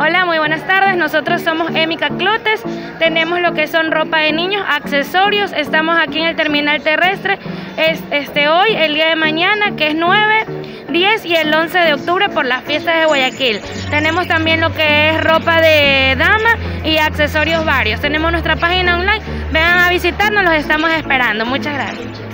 Hola, muy buenas tardes. Nosotros somos Emica Clotes. Tenemos lo que son ropa de niños, accesorios. Estamos aquí en el terminal terrestre. Es, este hoy, el día de mañana, que es 9, 10 y el 11 de octubre por las fiestas de Guayaquil. Tenemos también lo que es ropa de dama y accesorios varios. Tenemos nuestra página online. Vengan a visitarnos, los estamos esperando. Muchas gracias.